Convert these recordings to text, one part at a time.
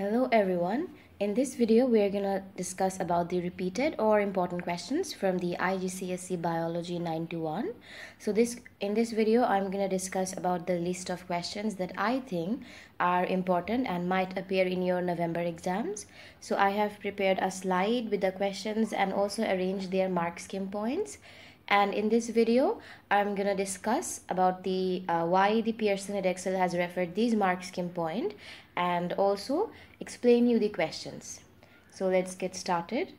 Hello everyone. In this video, we are going to discuss about the repeated or important questions from the IGCSE Biology 91. So this in this video, I'm going to discuss about the list of questions that I think are important and might appear in your November exams. So I have prepared a slide with the questions and also arranged their mark scheme points and in this video i'm going to discuss about the uh, why the pearson edexcel has referred these mark scheme point and also explain you the questions. So let's get started.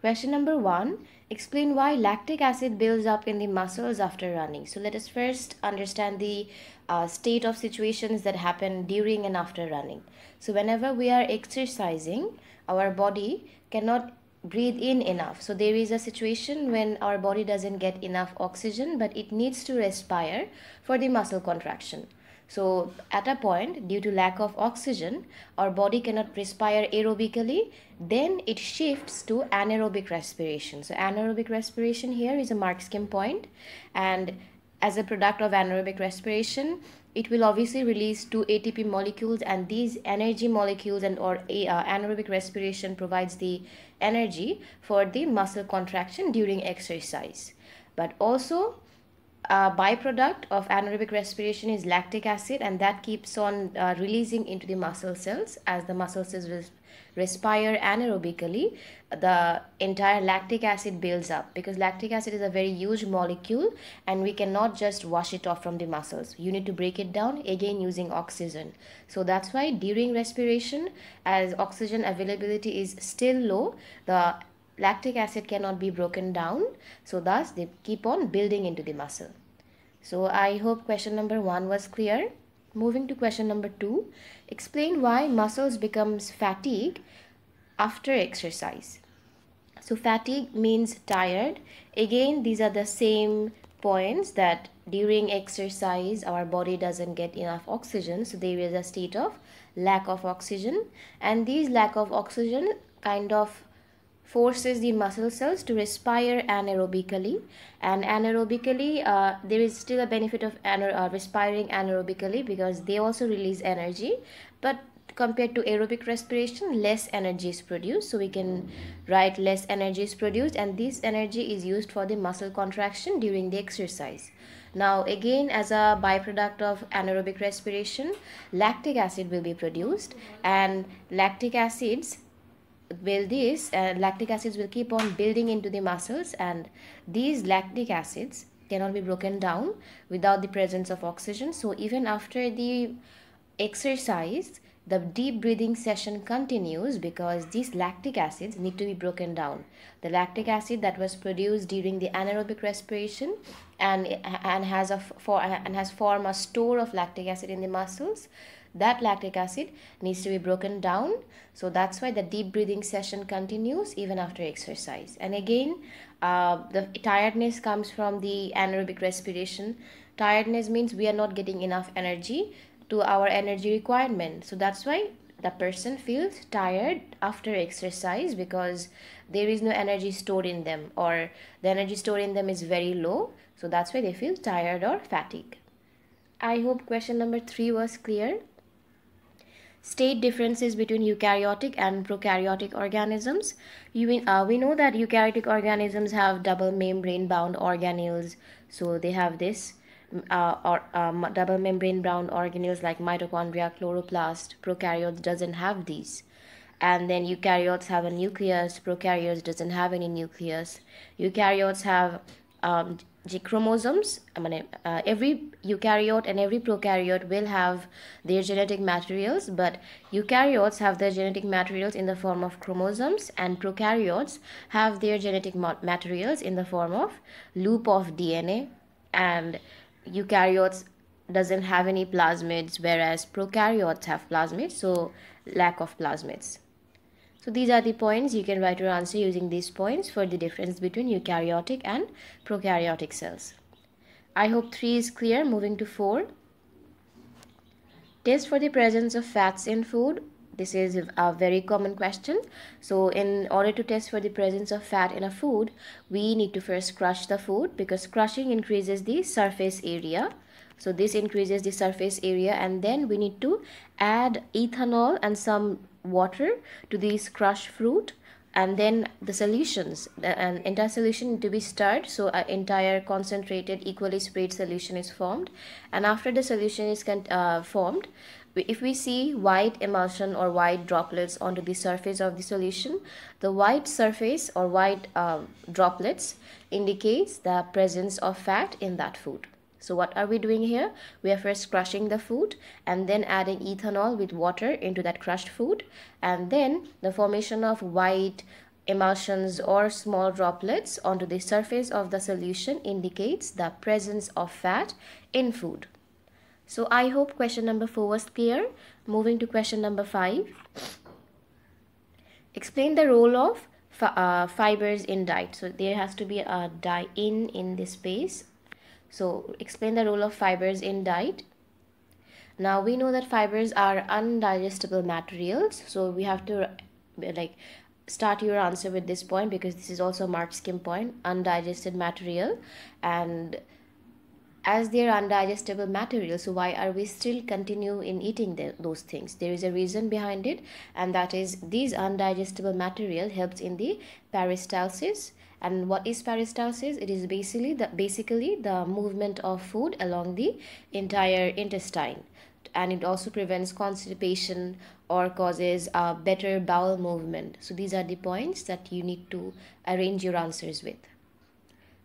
Question number one explain why lactic acid builds up in the muscles after running. So let us first understand the uh, state of situations that happen during and after running. So whenever we are exercising our body cannot breathe in enough. So there is a situation when our body doesn't get enough oxygen but it needs to respire for the muscle contraction so at a point due to lack of oxygen our body cannot respire aerobically then it shifts to anaerobic respiration so anaerobic respiration here is a mark scheme point and as a product of anaerobic respiration it will obviously release two ATP molecules and these energy molecules and or uh, anaerobic respiration provides the energy for the muscle contraction during exercise. But also a byproduct of anaerobic respiration is lactic acid and that keeps on uh, releasing into the muscle cells as the muscle cells respire anaerobically, the entire lactic acid builds up because lactic acid is a very huge molecule and we cannot just wash it off from the muscles. You need to break it down again using oxygen. So that's why during respiration, as oxygen availability is still low, the lactic acid cannot be broken down. So thus they keep on building into the muscle. So I hope question number one was clear. Moving to question number two, explain why muscles becomes fatigue after exercise. So fatigue means tired. Again, these are the same points that during exercise our body doesn't get enough oxygen. So there is a state of lack of oxygen and these lack of oxygen kind of forces the muscle cells to respire anaerobically. And anaerobically uh, there is still a benefit of uh, respiring anaerobically because they also release energy. But compared to aerobic respiration less energy is produced. So we can write less energy is produced and this energy is used for the muscle contraction during the exercise. Now again as a byproduct of anaerobic respiration lactic acid will be produced. And lactic acids will this uh, lactic acids will keep on building into the muscles and these lactic acids cannot be broken down without the presence of oxygen. So even after the exercise the deep breathing session continues because these lactic acids need to be broken down. The lactic acid that was produced during the anaerobic respiration and and has a for and has formed a store of lactic acid in the muscles that lactic acid needs to be broken down. So that's why the deep breathing session continues even after exercise. And again uh, the tiredness comes from the anaerobic respiration. Tiredness means we are not getting enough energy to our energy requirement. So that's why the person feels tired after exercise because there is no energy stored in them or the energy stored in them is very low. So that's why they feel tired or fatigued. I hope question number 3 was clear state differences between eukaryotic and prokaryotic organisms. You, uh, we know that eukaryotic organisms have double membrane bound organelles. So they have this uh, or um, double membrane bound organelles like mitochondria, chloroplast. Prokaryotes doesn't have these. And then eukaryotes have a nucleus. Prokaryotes doesn't have any nucleus. Eukaryotes have um, I mean, uh, every eukaryote and every prokaryote will have their genetic materials but eukaryotes have their genetic materials in the form of chromosomes and prokaryotes have their genetic materials in the form of loop of DNA and eukaryotes doesn't have any plasmids whereas prokaryotes have plasmids so lack of plasmids so these are the points you can write your answer using these points for the difference between eukaryotic and prokaryotic cells. I hope 3 is clear. Moving to 4. Test for the presence of fats in food. This is a very common question. So in order to test for the presence of fat in a food, we need to first crush the food because crushing increases the surface area so this increases the surface area and then we need to add ethanol and some water to this crushed fruit and then the solutions an entire solution to be stirred. So an entire concentrated equally spread solution is formed. And after the solution is uh, formed if we see white emulsion or white droplets onto the surface of the solution the white surface or white uh, droplets indicates the presence of fat in that food so what are we doing here? We are first crushing the food and then adding ethanol with water into that crushed food and then the formation of white emulsions or small droplets onto the surface of the solution indicates the presence of fat in food. So I hope question number 4 was clear. Moving to question number 5. Explain the role of uh, fibers in diet. So there has to be a die in in this space so explain the role of fibers in diet. Now we know that fibers are undigestible materials. So we have to like start your answer with this point because this is also a mark scheme point undigested material and as they are undigestible material so why are we still continue in eating the, those things there is a reason behind it and that is these undigestible material helps in the peristalsis and what is peristalsis it is basically the basically the movement of food along the entire intestine. And it also prevents constipation or causes a better bowel movement. So these are the points that you need to arrange your answers with.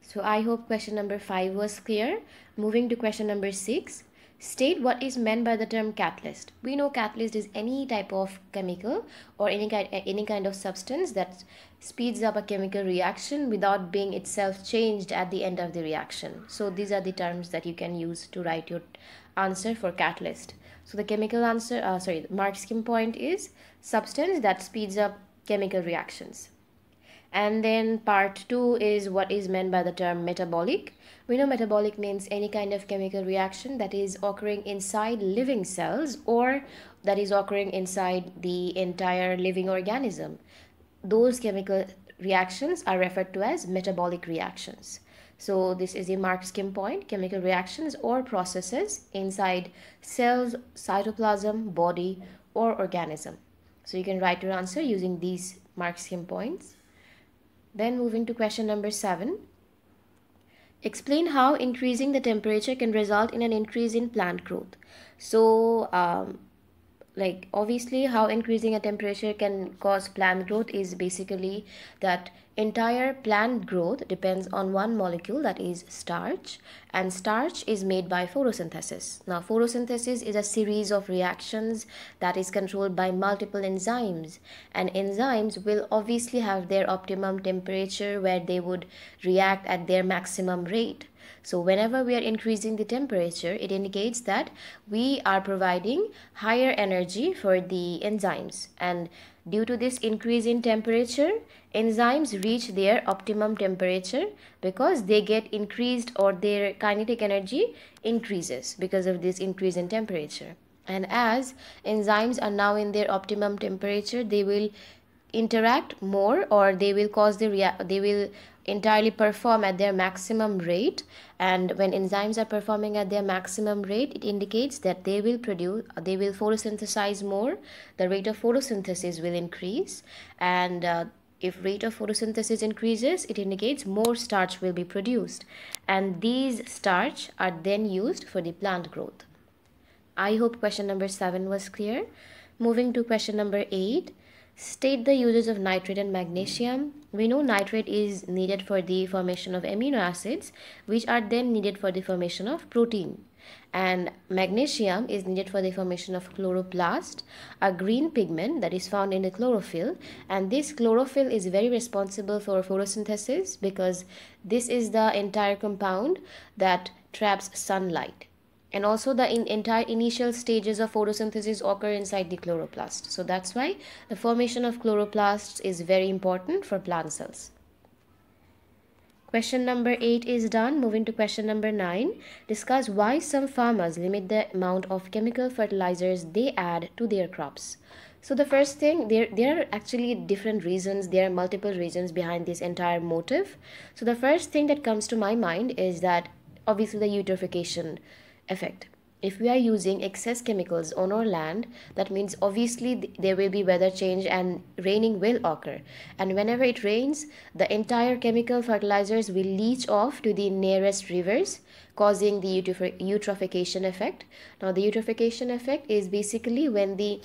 So i hope question number 5 was clear. Moving to question number 6 State what is meant by the term catalyst. We know catalyst is any type of chemical or any kind, any kind of substance that speeds up a chemical reaction without being itself changed at the end of the reaction. So these are the terms that you can use to write your answer for catalyst. So the chemical answer, uh, sorry, mark scheme point is substance that speeds up chemical reactions. And then part two is what is meant by the term metabolic. We know metabolic means any kind of chemical reaction that is occurring inside living cells or that is occurring inside the entire living organism. Those chemical reactions are referred to as metabolic reactions. So this is a mark scheme point, chemical reactions or processes inside cells, cytoplasm, body or organism. So you can write your answer using these mark scheme points. Then moving to question number 7. Explain how increasing the temperature can result in an increase in plant growth. So um, like obviously how increasing a temperature can cause plant growth is basically that entire plant growth depends on one molecule that is starch and starch is made by photosynthesis. Now photosynthesis is a series of reactions that is controlled by multiple enzymes and enzymes will obviously have their optimum temperature where they would react at their maximum rate so whenever we are increasing the temperature, it indicates that we are providing higher energy for the enzymes. And due to this increase in temperature, enzymes reach their optimum temperature because they get increased or their kinetic energy increases because of this increase in temperature. And as enzymes are now in their optimum temperature, they will interact more or they will cause the rea they will entirely perform at their maximum rate. And when enzymes are performing at their maximum rate it indicates that they will produce they will photosynthesize more. The rate of photosynthesis will increase. And uh, if rate of photosynthesis increases it indicates more starch will be produced. And these starch are then used for the plant growth. I hope question number 7 was clear. Moving to question number 8 State the uses of nitrate and magnesium. We know nitrate is needed for the formation of amino acids, which are then needed for the formation of protein. And magnesium is needed for the formation of chloroplast, a green pigment that is found in the chlorophyll. And this chlorophyll is very responsible for photosynthesis because this is the entire compound that traps sunlight and also the in entire initial stages of photosynthesis occur inside the chloroplast. So that's why the formation of chloroplasts is very important for plant cells. Question number 8 is done. Moving to question number 9. Discuss why some farmers limit the amount of chemical fertilizers they add to their crops. So the first thing, there, there are actually different reasons. There are multiple reasons behind this entire motive. So the first thing that comes to my mind is that obviously the eutrophication effect. If we are using excess chemicals on our land that means obviously th- there will be weather change and raining will occur. And whenever it rains the entire chemical fertilizers will leach off to the nearest rivers causing the eutrophication effect. Now the eutrophication effect is basically when the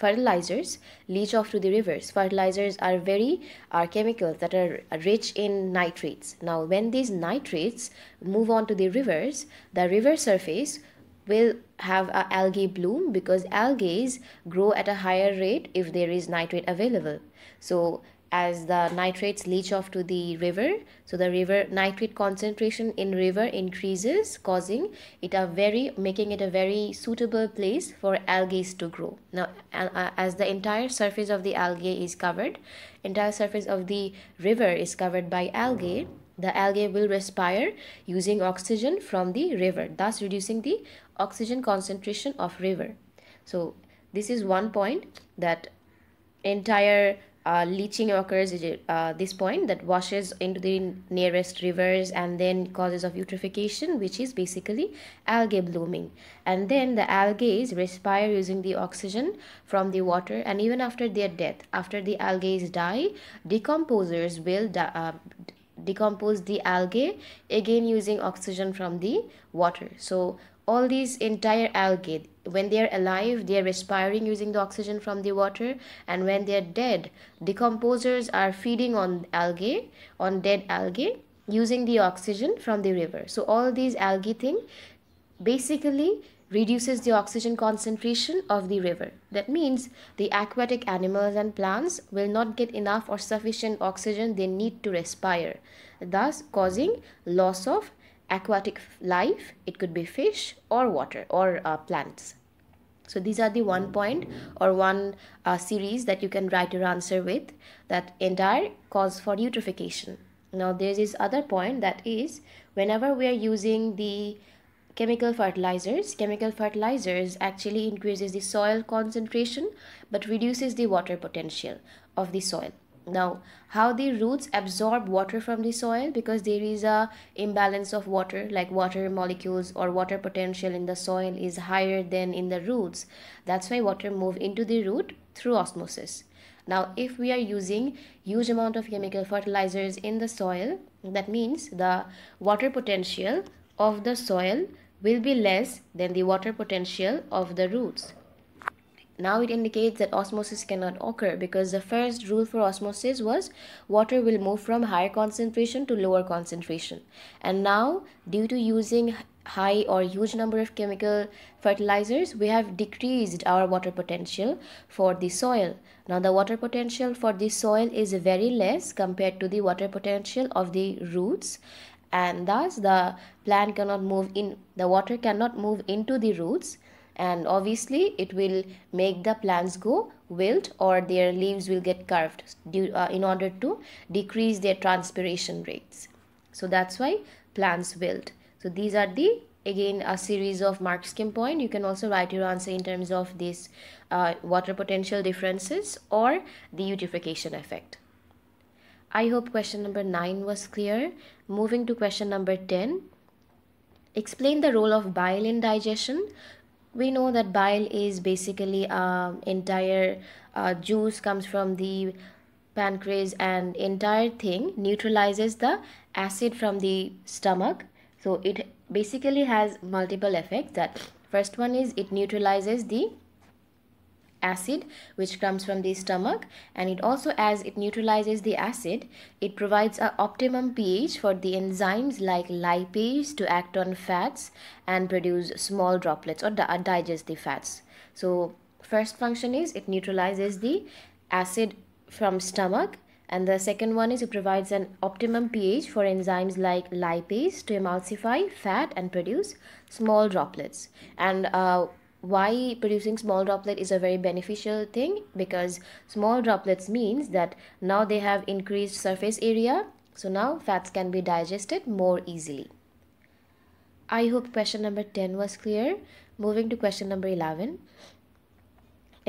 fertilizers leach off to the rivers. Fertilizers are very are chemicals that are rich in nitrates. Now when these nitrates move on to the rivers the river surface will have a algae bloom because algae grow at a higher rate if there is nitrate available. So as the nitrates leach off to the river. So the river nitrate concentration in river increases causing it a very making it a very suitable place for algae to grow. Now uh, as the entire surface of the algae is covered entire surface of the river is covered by algae the algae will respire using oxygen from the river thus reducing the oxygen concentration of river. So this is one point that entire uh, leaching occurs at uh, this point that washes into the nearest rivers and then causes of eutrophication which is basically algae blooming. And then the algae respire using the oxygen from the water and even after their death after the algae die decomposers will uh, decompose the algae again using oxygen from the water. So all these entire algae when they are alive they are respiring using the oxygen from the water and when they are dead decomposers are feeding on algae on dead algae using the oxygen from the river. So all these algae thing basically reduces the oxygen concentration of the river. That means the aquatic animals and plants will not get enough or sufficient oxygen they need to respire thus causing loss of aquatic life it could be fish or water or uh, plants. So these are the one point or one uh, series that you can write your answer with that entire cause for eutrophication. Now there's this other point that is whenever we are using the chemical fertilizers chemical fertilizers actually increases the soil concentration but reduces the water potential of the soil now how the roots absorb water from the soil? Because there is a imbalance of water like water molecules or water potential in the soil is higher than in the roots. That's why water move into the root through osmosis. Now if we are using huge amount of chemical fertilizers in the soil that means the water potential of the soil will be less than the water potential of the roots now it indicates that osmosis cannot occur because the first rule for osmosis was water will move from higher concentration to lower concentration. And now due to using high or huge number of chemical fertilizers, we have decreased our water potential for the soil. Now the water potential for the soil is very less compared to the water potential of the roots and thus the plant cannot move in the water cannot move into the roots and obviously it will make the plants go wilt or their leaves will get curved due, uh, in order to decrease their transpiration rates. So that's why plants wilt. So these are the again a series of mark scheme point. You can also write your answer in terms of this uh, water potential differences or the eutrophication effect. I hope question number 9 was clear. Moving to question number 10 explain the role of bile in digestion we know that bile is basically um, entire uh, juice comes from the pancreas and entire thing neutralizes the acid from the stomach. So it basically has multiple effects that first one is it neutralizes the acid which comes from the stomach and it also as it neutralizes the acid it provides an optimum pH for the enzymes like lipase to act on fats and produce small droplets or di digest the fats. So first function is it neutralizes the acid from stomach and the second one is it provides an optimum pH for enzymes like lipase to emulsify fat and produce small droplets. And uh, why producing small droplet is a very beneficial thing because small droplets means that now they have increased surface area so now fats can be digested more easily. I hope question number 10 was clear. Moving to question number 11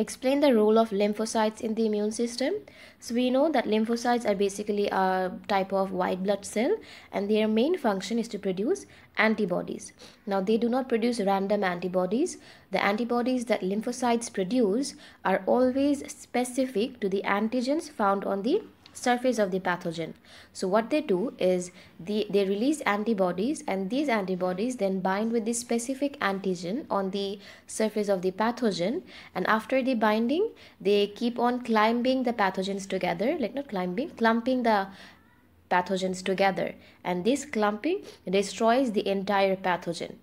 explain the role of lymphocytes in the immune system. So we know that lymphocytes are basically a type of white blood cell and their main function is to produce antibodies. Now they do not produce random antibodies. The antibodies that lymphocytes produce are always specific to the antigens found on the surface of the pathogen. So what they do is the, they release antibodies and these antibodies then bind with the specific antigen on the surface of the pathogen and after the binding they keep on climbing the pathogens together like not climbing clumping the pathogens together and this clumping destroys the entire pathogen.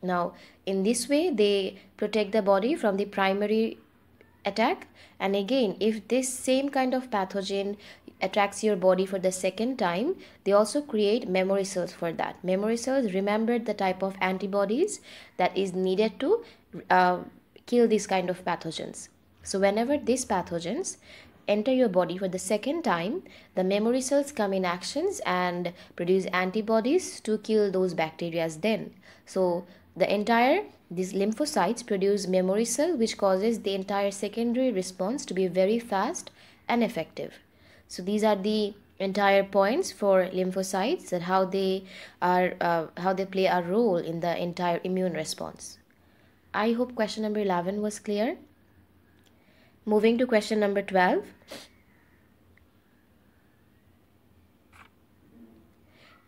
Now in this way they protect the body from the primary attack and again if this same kind of pathogen attacks your body for the second time they also create memory cells for that. Memory cells remember the type of antibodies that is needed to uh, kill these kind of pathogens. So whenever these pathogens enter your body for the second time the memory cells come in actions and produce antibodies to kill those bacteria then. So the entire these lymphocytes produce memory cell which causes the entire secondary response to be very fast and effective so these are the entire points for lymphocytes and how they are uh, how they play a role in the entire immune response i hope question number 11 was clear moving to question number 12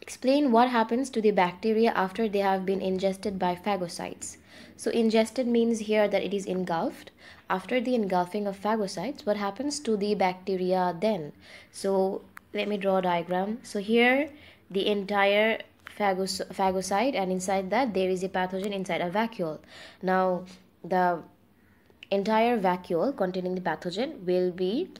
Explain what happens to the bacteria after they have been ingested by phagocytes. So ingested means here that it is engulfed. After the engulfing of phagocytes, what happens to the bacteria then? So let me draw a diagram. So here the entire phagos phagocyte and inside that there is a pathogen inside a vacuole. Now the entire vacuole containing the pathogen will be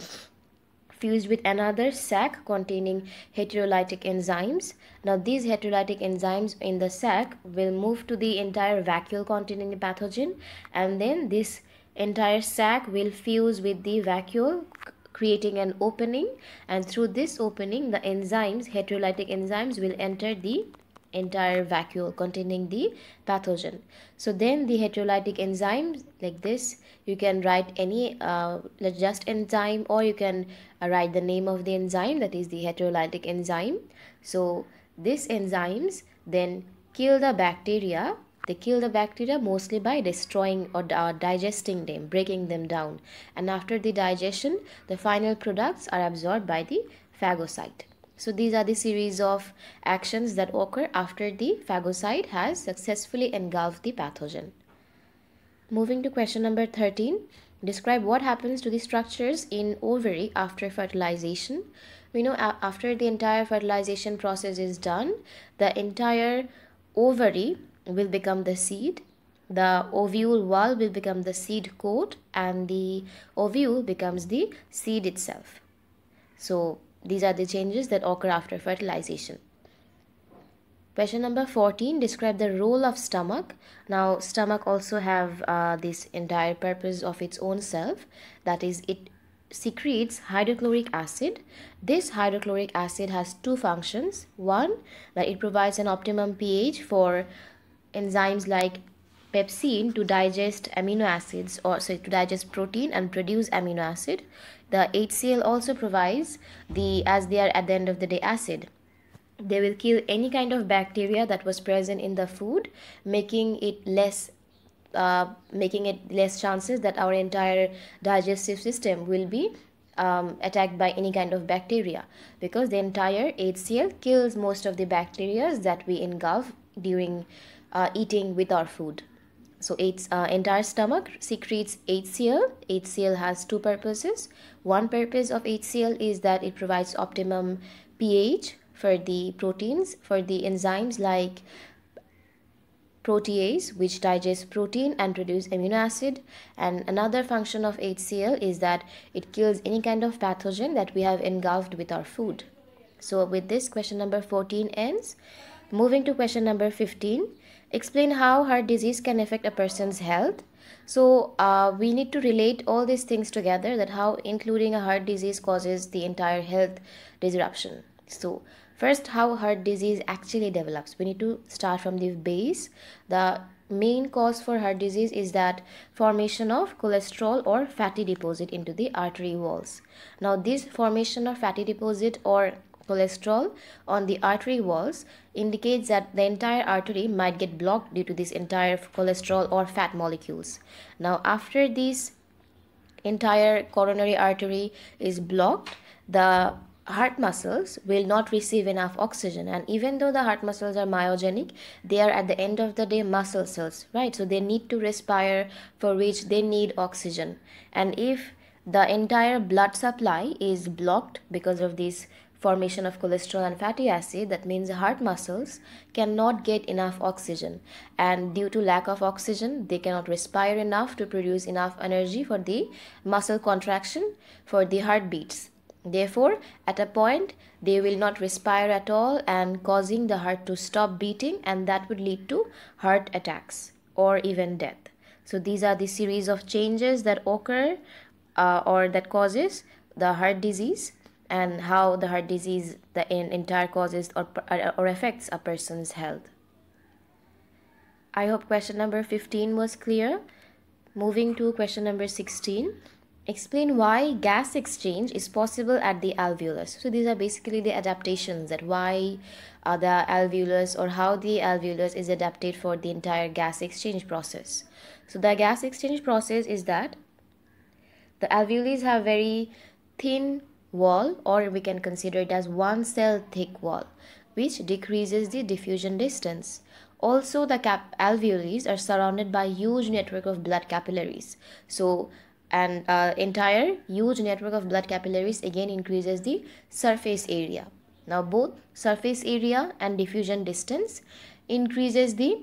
fused with another sac containing hydrolytic enzymes. Now these hydrolytic enzymes in the sac will move to the entire vacuole containing the pathogen and then this entire sac will fuse with the vacuole creating an opening. And through this opening the enzymes hydrolytic enzymes will enter the entire vacuole containing the pathogen. So then the hydrolytic enzymes like this you can write any uh, just enzyme or you can uh, write the name of the enzyme that is the hydrolytic enzyme. So these enzymes then kill the bacteria they kill the bacteria mostly by destroying or uh, digesting them breaking them down and after the digestion the final products are absorbed by the phagocyte so these are the series of actions that occur after the phagocyte has successfully engulfed the pathogen Moving to question number 13. Describe what happens to the structures in ovary after fertilization. We know after the entire fertilization process is done, the entire ovary will become the seed. The ovule wall will become the seed coat and the ovule becomes the seed itself. So these are the changes that occur after fertilization. Question number 14, describe the role of stomach. Now, stomach also have uh, this entire purpose of its own self. That is, it secretes hydrochloric acid. This hydrochloric acid has two functions. One, that it provides an optimum pH for enzymes like pepsin to digest amino acids or sorry, to digest protein and produce amino acid. The HCl also provides the, as they are at the end of the day, acid they will kill any kind of bacteria that was present in the food making it less uh, making it less chances that our entire digestive system will be um, attacked by any kind of bacteria because the entire HCl kills most of the bacteria that we engulf during uh, eating with our food. So its uh, entire stomach secretes HCl. HCl has two purposes. One purpose of HCl is that it provides optimum pH for the proteins, for the enzymes like protease which digests protein and produce amino acid and another function of HCl is that it kills any kind of pathogen that we have engulfed with our food. So with this question number 14 ends. Moving to question number 15. Explain how heart disease can affect a person's health. So uh, we need to relate all these things together that how including a heart disease causes the entire health disruption. So First, how heart disease actually develops. We need to start from the base. The main cause for heart disease is that formation of cholesterol or fatty deposit into the artery walls. Now this formation of fatty deposit or cholesterol on the artery walls indicates that the entire artery might get blocked due to this entire cholesterol or fat molecules. Now after this entire coronary artery is blocked, the heart muscles will not receive enough oxygen. And even though the heart muscles are myogenic they are at the end of the day muscle cells right? So they need to respire for which they need oxygen. And if the entire blood supply is blocked because of this formation of cholesterol and fatty acid that means the heart muscles cannot get enough oxygen. And due to lack of oxygen they cannot respire enough to produce enough energy for the muscle contraction for the heartbeats. Therefore, at a point, they will not respire at all and causing the heart to stop beating and that would lead to heart attacks or even death. So these are the series of changes that occur uh, or that causes the heart disease and how the heart disease the entire causes or, or affects a person's health. I hope question number 15 was clear. Moving to question number 16. Explain why gas exchange is possible at the alveolus. So these are basically the adaptations that why uh, the alveolus or how the alveolus is adapted for the entire gas exchange process. So the gas exchange process is that the alveoli have very thin wall or we can consider it as one cell thick wall which decreases the diffusion distance. Also the cap alveoli are surrounded by huge network of blood capillaries. So and uh, entire huge network of blood capillaries again increases the surface area. Now both surface area and diffusion distance increases the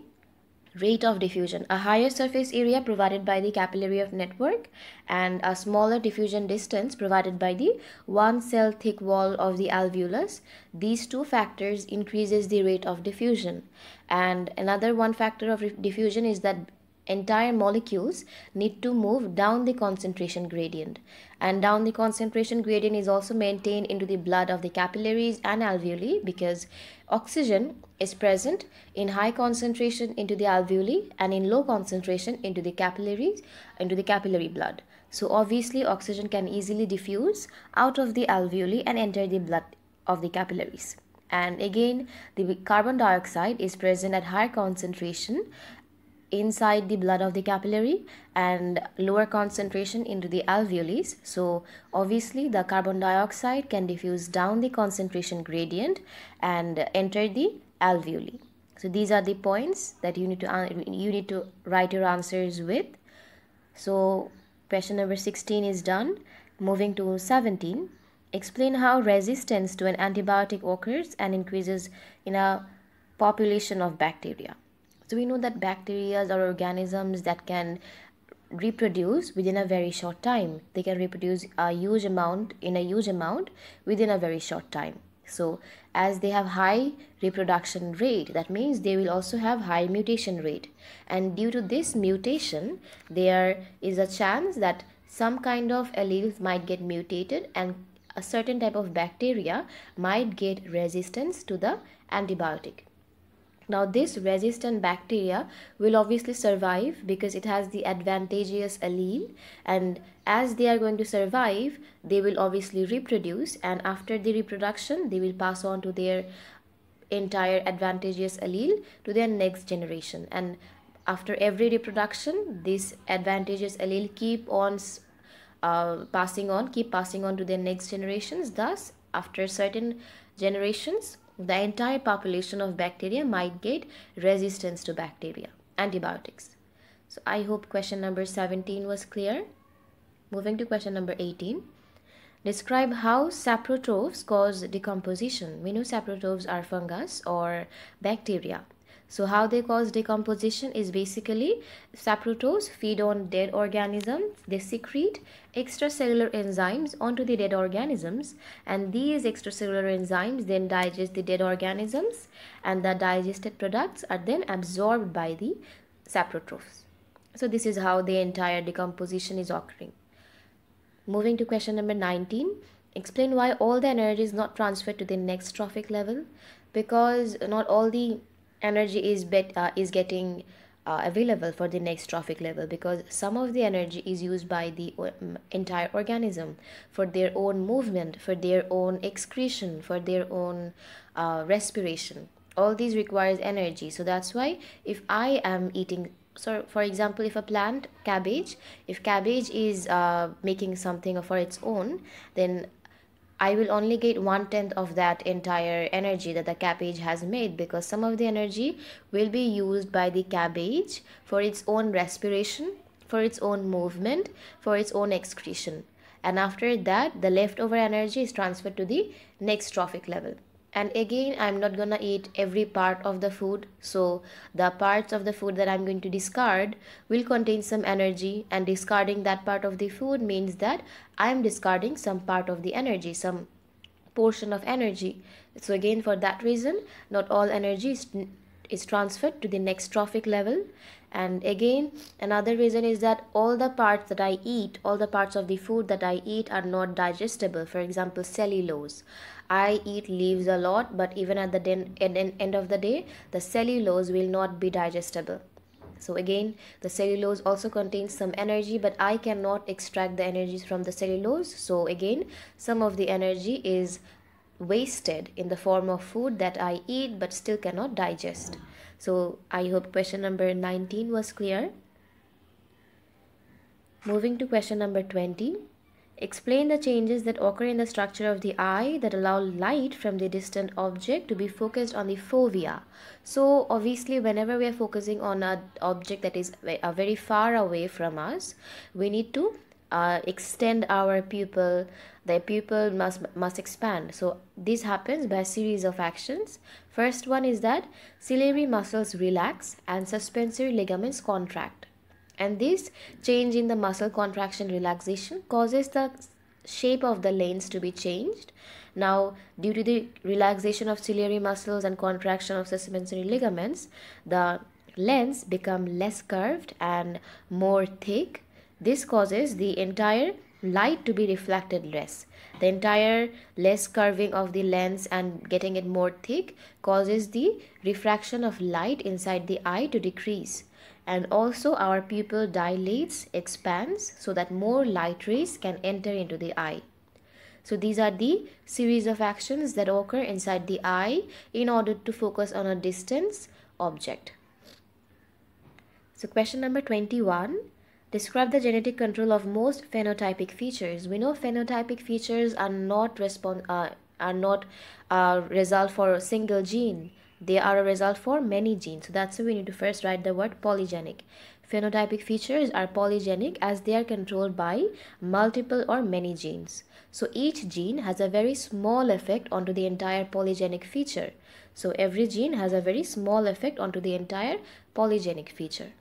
rate of diffusion. A higher surface area provided by the capillary of network and a smaller diffusion distance provided by the one cell thick wall of the alveolus. These two factors increases the rate of diffusion. And another one factor of diffusion is that entire molecules need to move down the concentration gradient. And down the concentration gradient is also maintained into the blood of the capillaries and alveoli because oxygen is present in high concentration into the alveoli and in low concentration into the capillaries into the capillary blood. So obviously oxygen can easily diffuse out of the alveoli and enter the blood of the capillaries. And again the carbon dioxide is present at higher concentration inside the blood of the capillary and lower concentration into the alveoli. So obviously the carbon dioxide can diffuse down the concentration gradient and enter the alveoli. So these are the points that you need to uh, you need to write your answers with. So question number 16 is done. Moving to 17. Explain how resistance to an antibiotic occurs and increases in a population of bacteria. So we know that bacteria are organisms that can reproduce within a very short time. They can reproduce a huge amount in a huge amount within a very short time. So as they have high reproduction rate, that means they will also have high mutation rate. And due to this mutation, there is a chance that some kind of alleles might get mutated and a certain type of bacteria might get resistance to the antibiotic. Now this resistant bacteria will obviously survive because it has the advantageous allele. And as they are going to survive they will obviously reproduce. And after the reproduction they will pass on to their entire advantageous allele to their next generation. And after every reproduction this advantageous allele keep on uh, passing on keep passing on to their next generations. Thus after certain generations the entire population of bacteria might get resistance to bacteria antibiotics. So i hope question number 17 was clear. Moving to question number 18 describe how saprotrophs cause decomposition. We know saprotrophs are fungus or bacteria so how they cause decomposition is basically saprotrophs feed on dead organisms. They secrete extracellular enzymes onto the dead organisms and these extracellular enzymes then digest the dead organisms and the digested products are then absorbed by the saprotrophs. So this is how the entire decomposition is occurring. Moving to question number 19. Explain why all the energy is not transferred to the next trophic level because not all the energy is bet uh, is getting uh, available for the next trophic level because some of the energy is used by the entire organism for their own movement for their own excretion for their own uh, respiration. All these requires energy. So that's why if i am eating so for example if a plant cabbage if cabbage is uh, making something for its own then I will only get one tenth of that entire energy that the cabbage has made because some of the energy will be used by the cabbage for its own respiration, for its own movement, for its own excretion. And after that, the leftover energy is transferred to the next trophic level and again i'm not gonna eat every part of the food. So the parts of the food that i'm going to discard will contain some energy. And discarding that part of the food means that i'm discarding some part of the energy some portion of energy. So again for that reason not all energy is, is transferred to the next trophic level. And again another reason is that all the parts that i eat all the parts of the food that i eat are not digestible. For example cellulose I eat leaves a lot, but even at the den- end of the day, the cellulose will not be digestible. So again, the cellulose also contains some energy, but I cannot extract the energies from the cellulose. So again, some of the energy is wasted in the form of food that I eat but still cannot digest. So I hope question number 19 was clear. Moving to question number 20. Explain the changes that occur in the structure of the eye that allow light from the distant object to be focused on the fovea. So obviously whenever we are focusing on an object that is very far away from us, we need to uh, extend our pupil the pupil must must expand. So this happens by a series of actions. First one is that ciliary muscles relax and suspensory ligaments contract and this change in the muscle contraction relaxation causes the shape of the lens to be changed. Now due to the relaxation of ciliary muscles and contraction of suspensory ligaments the lens become less curved and more thick. This causes the entire light to be reflected less. The entire less curving of the lens and getting it more thick causes the refraction of light inside the eye to decrease and also our pupil dilates, expands so that more light rays can enter into the eye. So these are the series of actions that occur inside the eye in order to focus on a distance object. So question number 21. Describe the genetic control of most phenotypic features. We know phenotypic features are not respond uh, are not a uh, result for a single gene they are a result for many genes. So that's why we need to first write the word polygenic. Phenotypic features are polygenic as they are controlled by multiple or many genes. So each gene has a very small effect onto the entire polygenic feature. So every gene has a very small effect onto the entire polygenic feature.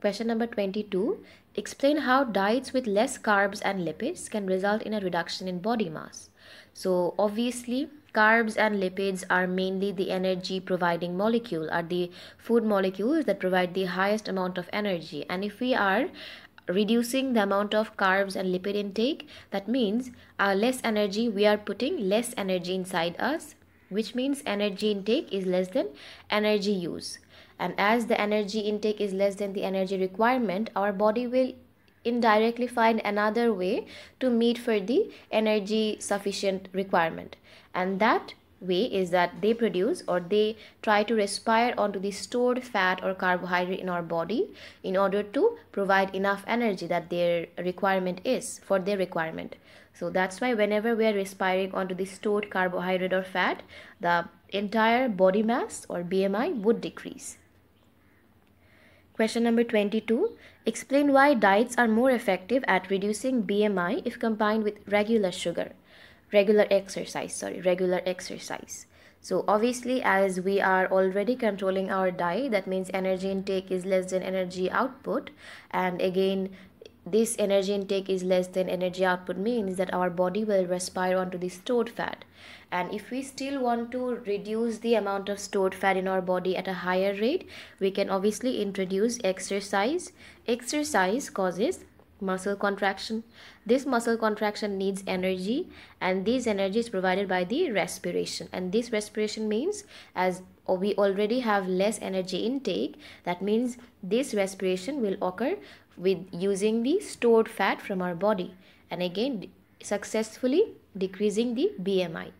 Question number 22. Explain how diets with less carbs and lipids can result in a reduction in body mass. So obviously carbs and lipids are mainly the energy providing molecule are the food molecules that provide the highest amount of energy. And if we are reducing the amount of carbs and lipid intake that means uh, less energy we are putting less energy inside us which means energy intake is less than energy use. And as the energy intake is less than the energy requirement our body will indirectly find another way to meet for the energy sufficient requirement. And that way is that they produce or they try to respire onto the stored fat or carbohydrate in our body in order to provide enough energy that their requirement is for their requirement. So that's why whenever we are respiring onto the stored carbohydrate or fat the entire body mass or bmi would decrease question number 22 explain why diets are more effective at reducing bmi if combined with regular sugar. Regular exercise sorry regular exercise. So obviously as we are already controlling our diet that means energy intake is less than energy output. And again this energy intake is less than energy output means that our body will respire onto the stored fat. And if we still want to reduce the amount of stored fat in our body at a higher rate we can obviously introduce exercise. Exercise causes muscle contraction. This muscle contraction needs energy and this energy is provided by the respiration. And this respiration means as we already have less energy intake that means this respiration will occur with using the stored fat from our body and again successfully decreasing the BMI.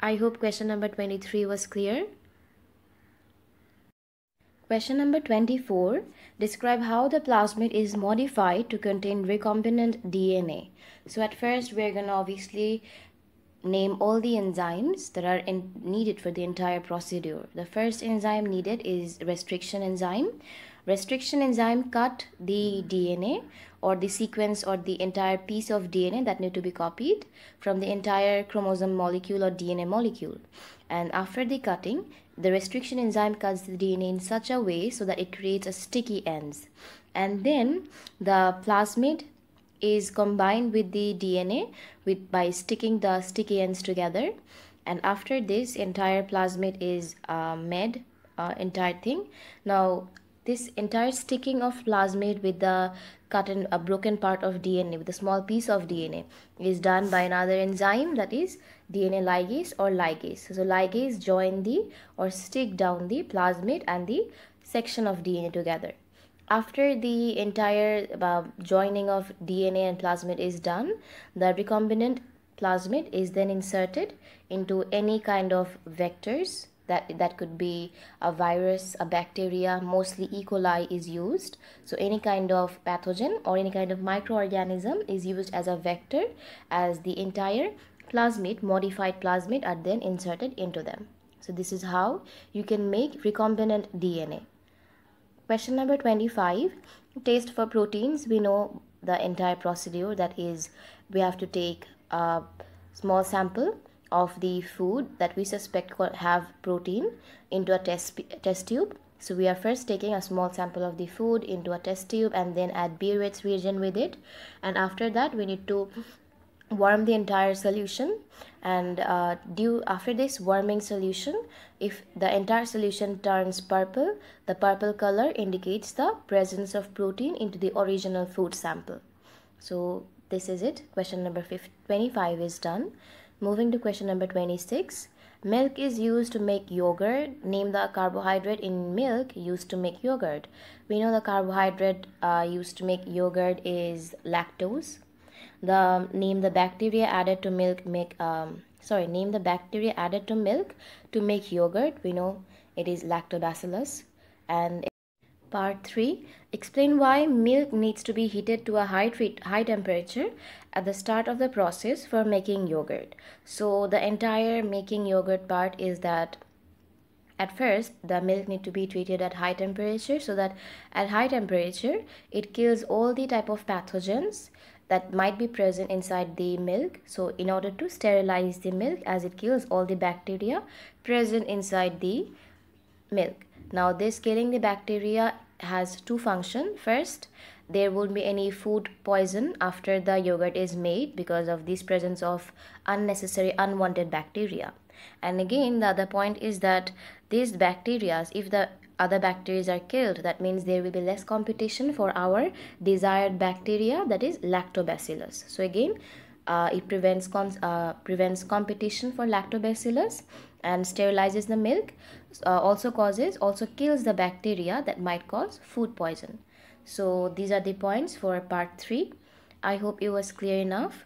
I hope question number 23 was clear. Question number 24. Describe how the plasmid is modified to contain recombinant DNA. So at first we're going to obviously name all the enzymes that are in, needed for the entire procedure. The first enzyme needed is restriction enzyme. Restriction enzyme cut the DNA or the sequence or the entire piece of DNA that need to be copied from the entire chromosome molecule or DNA molecule. And after the cutting, the restriction enzyme cuts the DNA in such a way so that it creates a sticky ends. And then the plasmid is combined with the DNA with by sticking the sticky ends together. And after this, entire plasmid is uh, made, uh, entire thing. Now, this entire sticking of plasmid with the cut in a broken part of DNA with a small piece of DNA is done by another enzyme that is DNA ligase or ligase. So ligase join the or stick down the plasmid and the section of DNA together. After the entire uh, joining of DNA and plasmid is done, the recombinant plasmid is then inserted into any kind of vectors that that could be a virus a bacteria mostly e. coli is used. So any kind of pathogen or any kind of microorganism is used as a vector as the entire plasmid modified plasmid are then inserted into them. So this is how you can make recombinant dna question number 25 taste for proteins. We know the entire procedure that is we have to take a small sample of the food that we suspect have protein into a test, test tube. So we are first taking a small sample of the food into a test tube and then add Biuret reagent with it. And after that we need to warm the entire solution and uh, due after this warming solution if the entire solution turns purple the purple color indicates the presence of protein into the original food sample so this is it question number 25 is done Moving to question number 26. Milk is used to make yogurt. Name the carbohydrate in milk used to make yogurt. We know the carbohydrate uh, used to make yogurt is lactose. The name the bacteria added to milk make um, sorry name the bacteria added to milk to make yogurt. We know it is lactobacillus and Part 3. Explain why milk needs to be heated to a high, high temperature at the start of the process for making yogurt. So the entire making yogurt part is that at first the milk need to be treated at high temperature so that at high temperature it kills all the type of pathogens that might be present inside the milk so in order to sterilize the milk as it kills all the bacteria present inside the milk now this killing the bacteria has two functions. First, there won't be any food poison after the yogurt is made because of this presence of unnecessary unwanted bacteria. And again, the other point is that these bacteria, if the other bacteria are killed, that means there will be less competition for our desired bacteria that is lactobacillus. So again, uh, it prevents uh, prevents competition for lactobacillus and sterilizes the milk uh, also causes also kills the bacteria that might cause food poison so these are the points for part 3 i hope it was clear enough.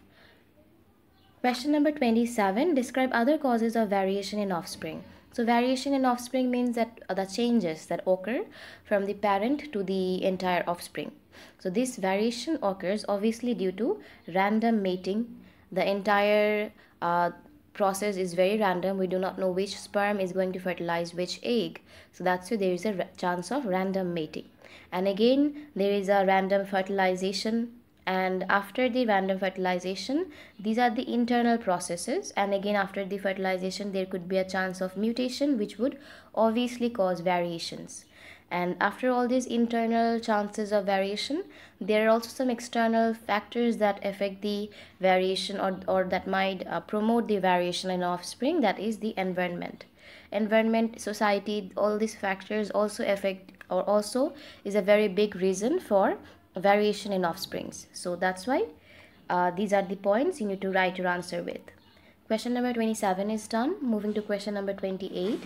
Question number 27 describe other causes of variation in offspring. So variation in offspring means that uh, the changes that occur from the parent to the entire offspring. So this variation occurs obviously due to random mating. The entire uh, process is very random. We do not know which sperm is going to fertilize which egg. So that's why there is a chance of random mating. And again there is a random fertilization. And after the random fertilization these are the internal processes. And again after the fertilization there could be a chance of mutation which would obviously cause variations and after all these internal chances of variation there are also some external factors that affect the variation or, or that might uh, promote the variation in offspring that is the environment environment society all these factors also affect or also is a very big reason for variation in offsprings. So that's why uh, these are the points you need to write your answer with. Question number 27 is done. Moving to question number 28.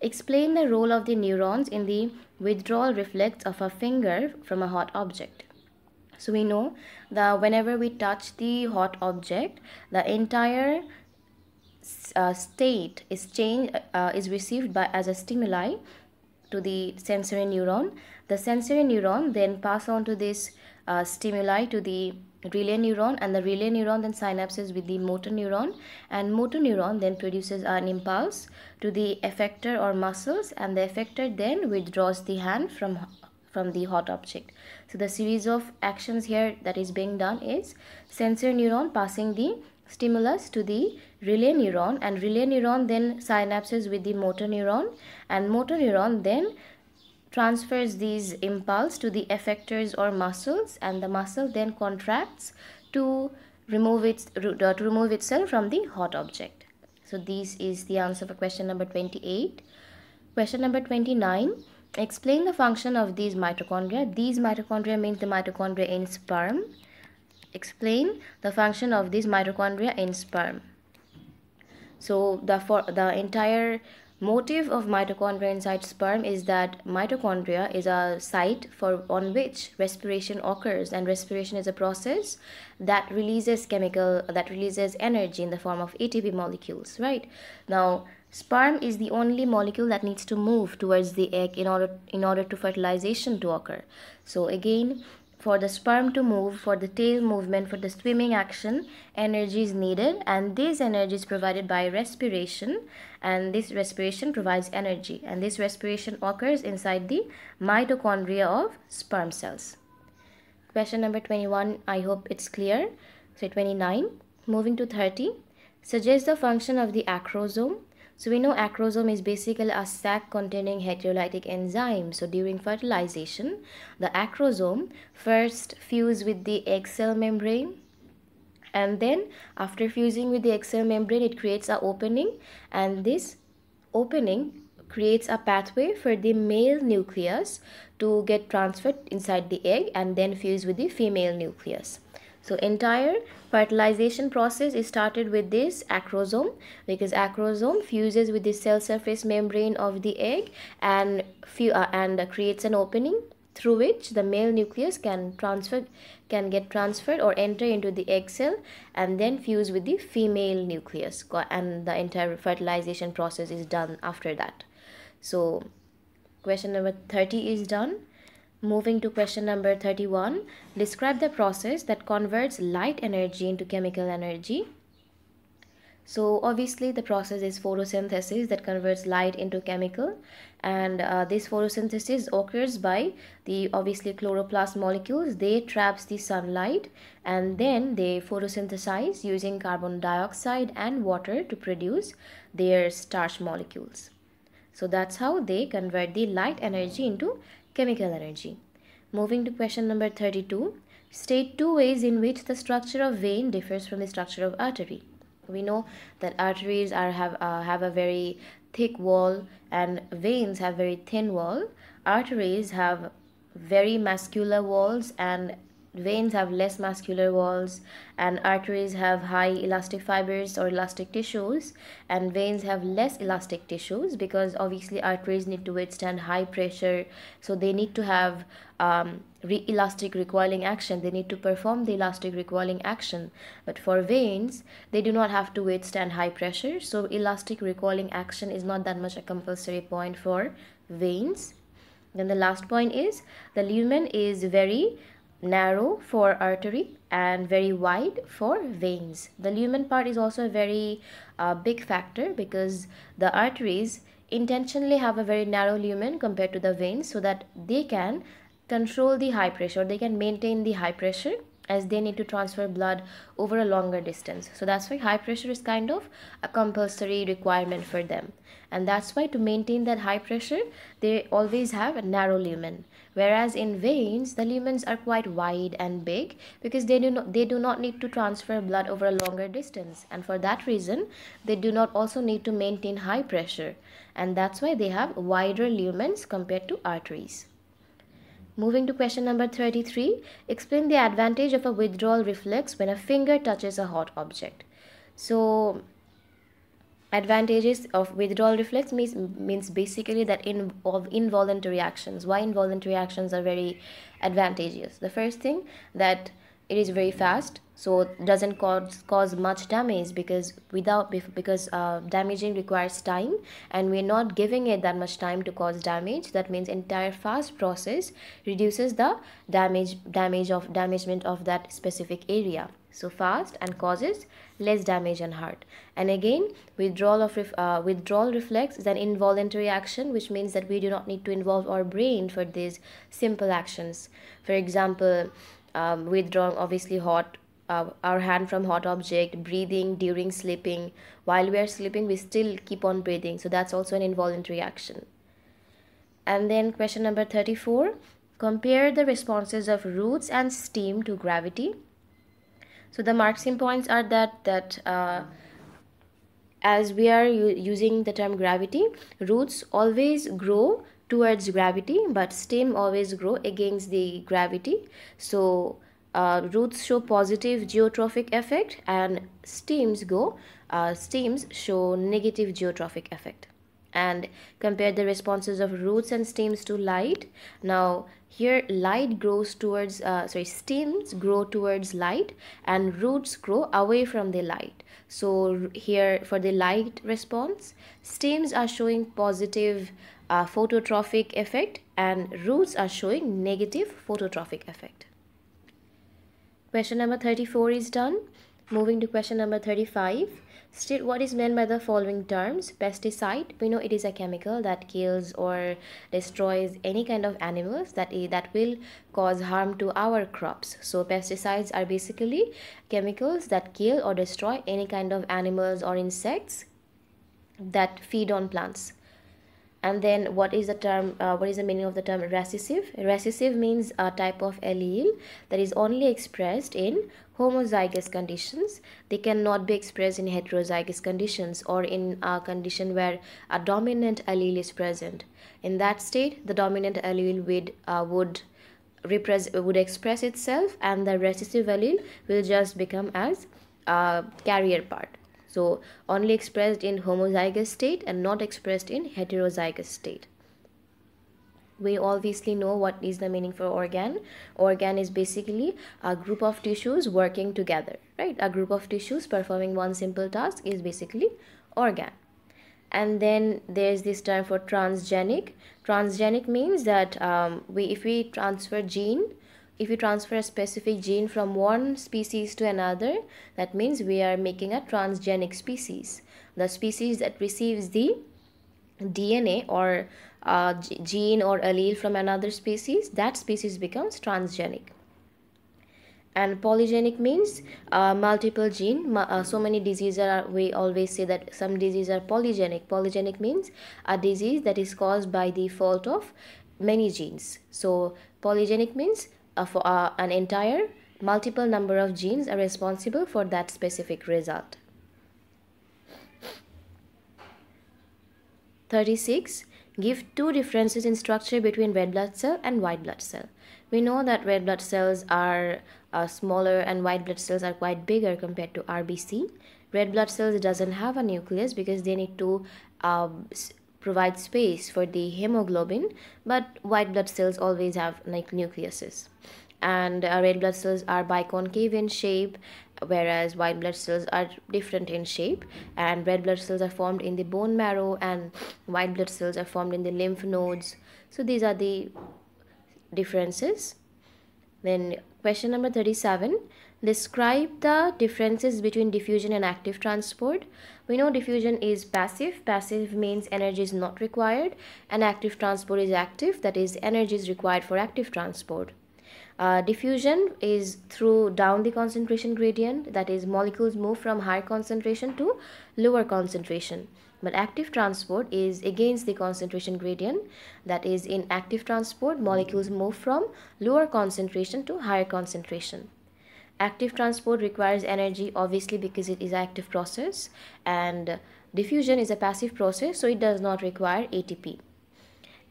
Explain the role of the neurons in the withdrawal reflex of a finger from a hot object. So we know that whenever we touch the hot object, the entire uh, state is changed uh, is received by as a stimuli to the sensory neuron. The sensory neuron then pass on to this uh, stimuli to the relay neuron and the relay neuron then synapses with the motor neuron and motor neuron then produces an impulse to the effector or muscles and the effector then withdraws the hand from from the hot object. So the series of actions here that is being done is sensory neuron passing the stimulus to the relay neuron and relay neuron then synapses with the motor neuron and motor neuron then transfers these impulse to the effectors or muscles and the muscle then contracts to remove its uh, to remove itself from the hot object. So this is the answer for question number 28 question number 29 explain the function of these mitochondria. These mitochondria means the mitochondria in sperm. Explain the function of these mitochondria in sperm. So the for the entire motive of mitochondria inside sperm is that mitochondria is a site for on which respiration occurs and respiration is a process that releases chemical that releases energy in the form of ATP molecules right? Now sperm is the only molecule that needs to move towards the egg in order in order to fertilization to occur. So again for the sperm to move, for the tail movement, for the swimming action, energy is needed and this energy is provided by respiration and this respiration provides energy and this respiration occurs inside the mitochondria of sperm cells. Question number 21, I hope it's clear. So 29, moving to 30, suggest the function of the acrosome so we know acrosome is basically a sac containing hydrolytic enzyme. So during fertilization, the acrosome first fuse with the egg cell membrane and then after fusing with the egg cell membrane, it creates an opening and this opening creates a pathway for the male nucleus to get transferred inside the egg and then fuse with the female nucleus. So entire fertilization process is started with this acrosome because acrosome fuses with the cell surface membrane of the egg and, uh, and creates an opening through which the male nucleus can transfer can get transferred or enter into the egg cell and then fuse with the female nucleus. And the entire fertilization process is done after that. So question number 30 is done Moving to question number 31, describe the process that converts light energy into chemical energy. So obviously the process is photosynthesis that converts light into chemical and uh, this photosynthesis occurs by the obviously chloroplast molecules. They traps the sunlight and then they photosynthesize using carbon dioxide and water to produce their starch molecules. So that's how they convert the light energy into chemical energy. Moving to question number 32, state two ways in which the structure of vein differs from the structure of artery. We know that arteries are have uh, have a very thick wall and veins have very thin wall. Arteries have very muscular walls and veins have less muscular walls and arteries have high elastic fibers or elastic tissues and veins have less elastic tissues because obviously arteries need to withstand high pressure. So they need to have um, re elastic recoiling action. They need to perform the elastic recoiling action. But for veins they do not have to withstand high pressure. So elastic recoiling action is not that much a compulsory point for veins. Then the last point is the lumen is very narrow for artery and very wide for veins. The lumen part is also a very uh, big factor because the arteries intentionally have a very narrow lumen compared to the veins so that they can control the high pressure. They can maintain the high pressure as they need to transfer blood over a longer distance. So that's why high pressure is kind of a compulsory requirement for them. And that's why to maintain that high pressure they always have a narrow lumen whereas in veins the lumens are quite wide and big because they do not they do not need to transfer blood over a longer distance. And for that reason they do not also need to maintain high pressure. And that's why they have wider lumens compared to arteries. Moving to question number 33, explain the advantage of a withdrawal reflex when a finger touches a hot object. So, advantages of withdrawal reflex means, means basically that in, of involuntary actions. Why involuntary actions are very advantageous? The first thing that it is very fast so doesn't cause cause much damage because without because uh, damaging requires time and we're not giving it that much time to cause damage that means entire fast process reduces the damage damage of damagement of that specific area so fast and causes less damage and hurt and again withdrawal of uh, withdrawal reflex is an involuntary action which means that we do not need to involve our brain for these simple actions. For example um, withdrawing obviously hot uh, our hand from hot object breathing during sleeping. While we are sleeping we still keep on breathing. So that's also an involuntary action. And then question number 34 compare the responses of roots and steam to gravity so the maxim points are that that uh, as we are using the term gravity roots always grow towards gravity but steam always grow against the gravity. So uh, roots show positive geotrophic effect and stems go uh, steams show negative geotrophic effect. And compare the responses of roots and stems to light. Now here light grows towards uh, sorry stems grow towards light and roots grow away from the light so here for the light response stems are showing positive uh, phototrophic effect and roots are showing negative phototrophic effect Question number 34 is done. Moving to question number 35. State what is meant by the following terms. Pesticide, we know it is a chemical that kills or destroys any kind of animals that, that will cause harm to our crops. So pesticides are basically chemicals that kill or destroy any kind of animals or insects that feed on plants and then what is the term uh, what is the meaning of the term recessive? Recessive means a type of allele that is only expressed in homozygous conditions. They cannot be expressed in heterozygous conditions or in a condition where a dominant allele is present. In that state the dominant allele would uh, would represent would express itself and the recessive allele will just become as a carrier part so only expressed in homozygous state and not expressed in heterozygous state. We obviously know what is the meaning for organ. Organ is basically a group of tissues working together, right? A group of tissues performing one simple task is basically organ and then there's this term for transgenic transgenic means that um, we if we transfer gene if we transfer a specific gene from one species to another that means we are making a transgenic species. The species that receives the dna or uh, gene or allele from another species that species becomes transgenic. And polygenic means uh, multiple gene. Uh, so many diseases are we always say that some diseases are polygenic. Polygenic means a disease that is caused by the fault of many genes. So polygenic means for uh, an entire multiple number of genes are responsible for that specific result. 36. Give two differences in structure between red blood cell and white blood cell. We know that red blood cells are uh, smaller and white blood cells are quite bigger compared to RBC. Red blood cells doesn't have a nucleus because they need to uh, provide space for the hemoglobin but white blood cells always have like nucleuses and uh, red blood cells are biconcave in shape whereas white blood cells are different in shape. And red blood cells are formed in the bone marrow and white blood cells are formed in the lymph nodes. So these are the differences. Then question number 37 Describe the differences between diffusion and active transport. We know diffusion is passive. Passive means energy is not required and active transport is active. That is energy is required for active transport. Uh, diffusion is through down the concentration gradient that is molecules move from higher concentration to lower concentration but active transport is against the concentration gradient that is in active transport molecules move from lower concentration to higher concentration active transport requires energy obviously because it is active process and diffusion is a passive process so it does not require ATP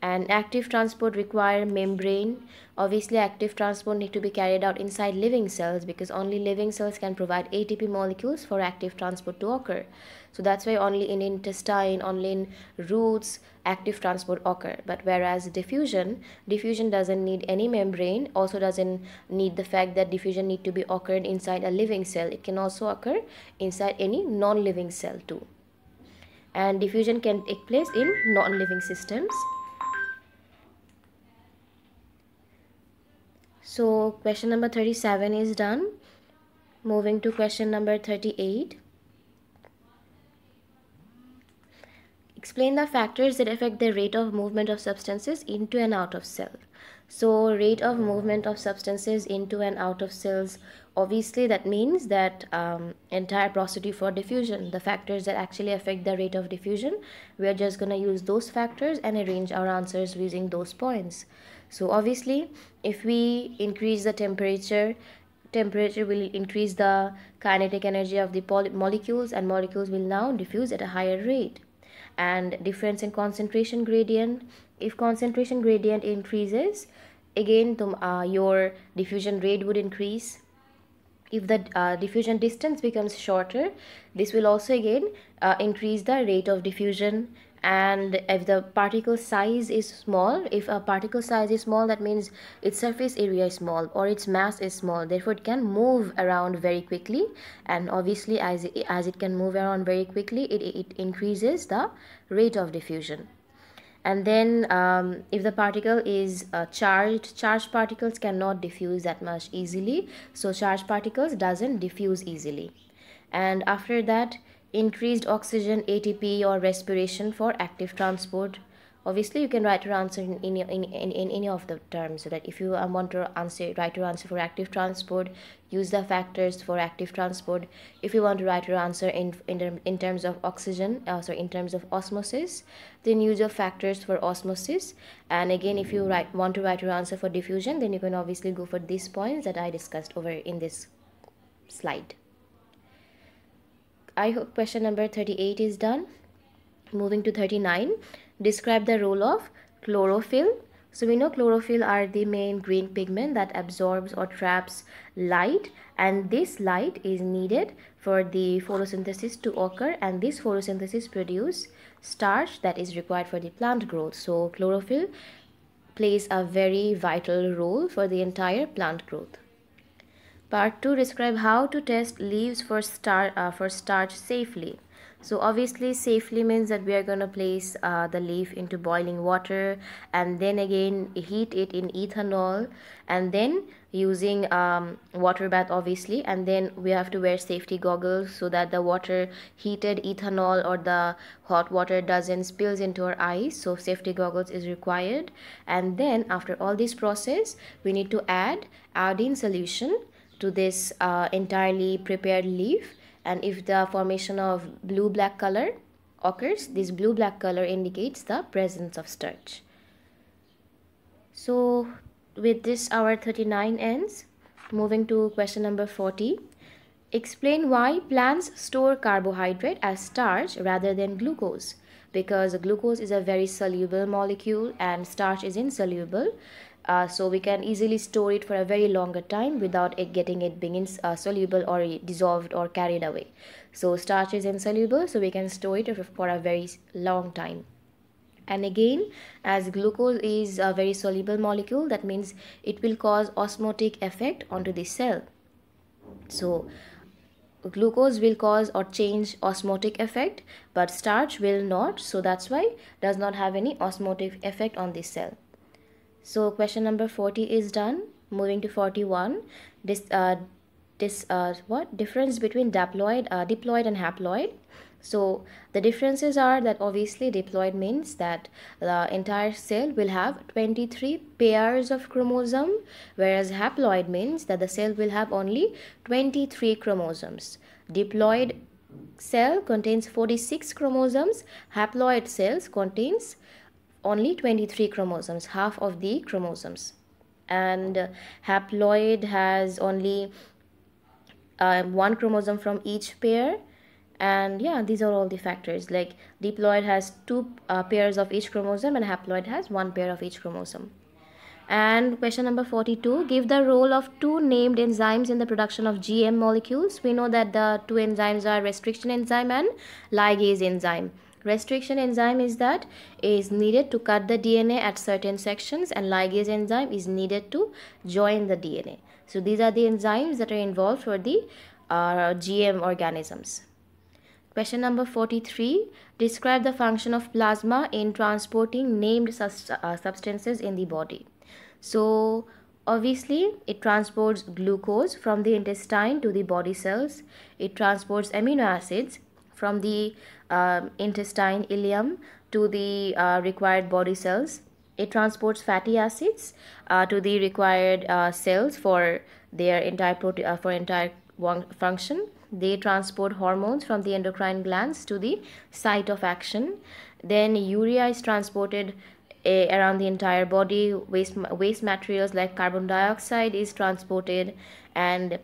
and active transport require membrane. Obviously active transport need to be carried out inside living cells because only living cells can provide atp molecules for active transport to occur. So that's why only in intestine only in roots active transport occur. But whereas diffusion diffusion doesn't need any membrane also doesn't need the fact that diffusion need to be occurred inside a living cell. It can also occur inside any non-living cell too. And diffusion can take place in non-living systems so question number 37 is done. Moving to question number 38 explain the factors that affect the rate of movement of substances into and out of cell so rate of movement of substances into and out of cells obviously that means that um, entire procedure for diffusion the factors that actually affect the rate of diffusion we are just going to use those factors and arrange our answers using those points so obviously if we increase the temperature temperature will increase the kinetic energy of the molecules and molecules will now diffuse at a higher rate. And difference in concentration gradient if concentration gradient increases again uh, your diffusion rate would increase. If the uh, diffusion distance becomes shorter this will also again uh, increase the rate of diffusion and if the particle size is small if a particle size is small that means its surface area is small or its mass is small. Therefore it can move around very quickly. And obviously as it, as it can move around very quickly it, it increases the rate of diffusion. And then um, if the particle is uh, charged charged particles cannot diffuse that much easily. So charged particles doesn't diffuse easily. And after that increased oxygen ATP or respiration for active transport. Obviously you can write your answer in, in, in, in, in any of the terms so that if you um, want to answer write your answer for active transport use the factors for active transport. If you want to write your answer in in, in terms of oxygen uh, in terms of osmosis then use your factors for osmosis. And again if you write want to write your answer for diffusion then you can obviously go for these points that i discussed over in this slide I hope question number 38 is done. Moving to 39, describe the role of chlorophyll. So we know chlorophyll are the main green pigment that absorbs or traps light and this light is needed for the photosynthesis to occur and this photosynthesis produce starch that is required for the plant growth. So chlorophyll plays a very vital role for the entire plant growth. Part 2 describe how to test leaves for, star, uh, for starch safely. So obviously safely means that we are going to place uh, the leaf into boiling water and then again heat it in ethanol and then using um, water bath obviously and then we have to wear safety goggles so that the water heated ethanol or the hot water doesn't spills into our eyes. So safety goggles is required. And then after all this process we need to add iodine solution to this uh, entirely prepared leaf. And if the formation of blue black color occurs this blue black color indicates the presence of starch. So with this our 39 ends. Moving to question number 40 explain why plants store carbohydrate as starch rather than glucose. Because glucose is a very soluble molecule and starch is insoluble uh, so we can easily store it for a very longer time without it getting it being uh, soluble or dissolved or carried away. So starch is insoluble so we can store it for a very long time. And again as glucose is a very soluble molecule that means it will cause osmotic effect onto the cell. So glucose will cause or change osmotic effect but starch will not so that's why does not have any osmotic effect on the cell so question number 40 is done. Moving to 41 this uh this uh what? Difference between diploid uh, diploid and haploid. So the differences are that obviously diploid means that the entire cell will have 23 pairs of chromosome whereas haploid means that the cell will have only 23 chromosomes. Diploid cell contains 46 chromosomes. Haploid cells contains only 23 chromosomes, half of the chromosomes. And uh, haploid has only uh, one chromosome from each pair. And yeah these are all the factors. Like diploid has two uh, pairs of each chromosome and haploid has one pair of each chromosome. And question number 42 give the role of two named enzymes in the production of gm molecules. We know that the two enzymes are restriction enzyme and ligase enzyme restriction enzyme is that is needed to cut the dna at certain sections and ligase enzyme is needed to join the dna so these are the enzymes that are involved for the uh, gm organisms Question number 43. Describe the function of plasma in transporting named uh, substances in the body. So, obviously, it transports glucose from the intestine to the body cells. It transports amino acids from the uh, intestine ileum to the uh, required body cells. It transports fatty acids uh, to the required uh, cells for their entire protein uh, for entire function. They transport hormones from the endocrine glands to the site of action. Then urea is transported uh, around the entire body. Waste waste materials like carbon dioxide is transported. And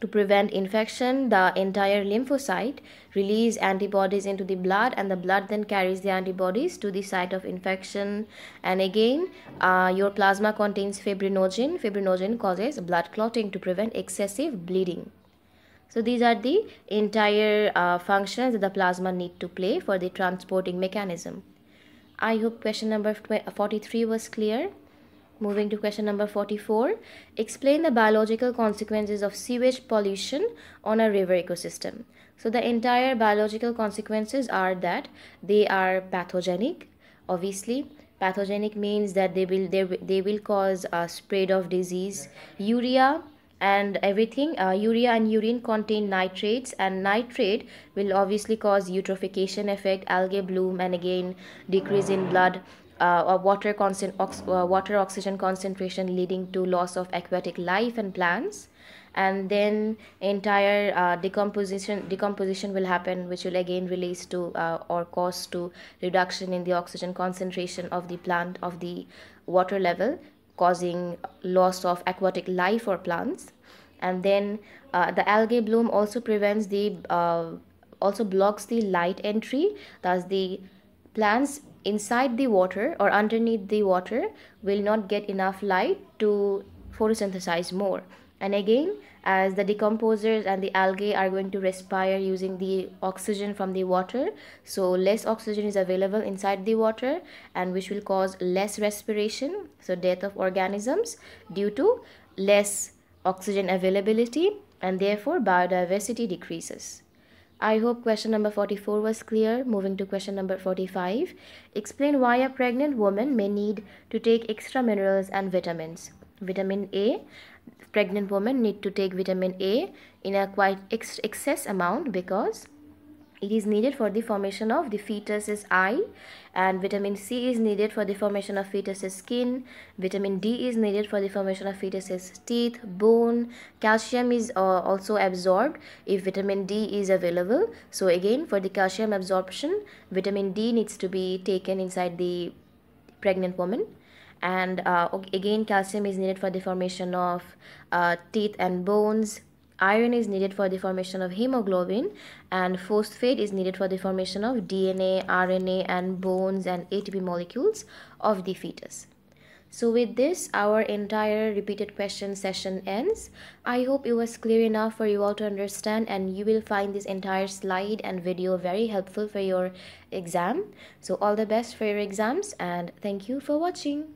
to prevent infection the entire lymphocyte release antibodies into the blood and the blood then carries the antibodies to the site of infection and again uh, your plasma contains fibrinogen fibrinogen causes blood clotting to prevent excessive bleeding so these are the entire uh, functions that the plasma need to play for the transporting mechanism. I hope question number 43 was clear. Moving to question number 44. Explain the biological consequences of sewage pollution on a river ecosystem. So the entire biological consequences are that they are pathogenic. Obviously, pathogenic means that they will they, they will cause a spread of disease. Urea and everything uh, urea and urine contain nitrates and nitrate will obviously cause eutrophication effect algae bloom and again decrease in blood uh, water constant ox uh, water oxygen concentration leading to loss of aquatic life and plants. And then entire uh, decomposition decomposition will happen which will again release to uh, or cause to reduction in the oxygen concentration of the plant of the water level causing loss of aquatic life or plants. And then uh, the algae bloom also prevents the uh, also blocks the light entry. Thus the plants inside the water or underneath the water will not get enough light to photosynthesize more. And again as the decomposers and the algae are going to respire using the oxygen from the water so less oxygen is available inside the water and which will cause less respiration so death of organisms due to less oxygen availability and therefore biodiversity decreases I hope question number 44 was clear. Moving to question number 45. Explain why a pregnant woman may need to take extra minerals and vitamins. Vitamin A pregnant women need to take vitamin A in a quite ex excess amount because it is needed for the formation of the fetus's eye and vitamin C is needed for the formation of fetus's skin. Vitamin D is needed for the formation of fetus's teeth, bone. Calcium is uh, also absorbed if vitamin D is available. So again for the calcium absorption, vitamin D needs to be taken inside the pregnant woman and uh, again calcium is needed for the formation of uh, teeth and bones iron is needed for the formation of hemoglobin and phosphate is needed for the formation of dna rna and bones and atp molecules of the fetus. So with this our entire repeated question session ends. I hope it was clear enough for you all to understand and you will find this entire slide and video very helpful for your exam. So all the best for your exams and thank you for watching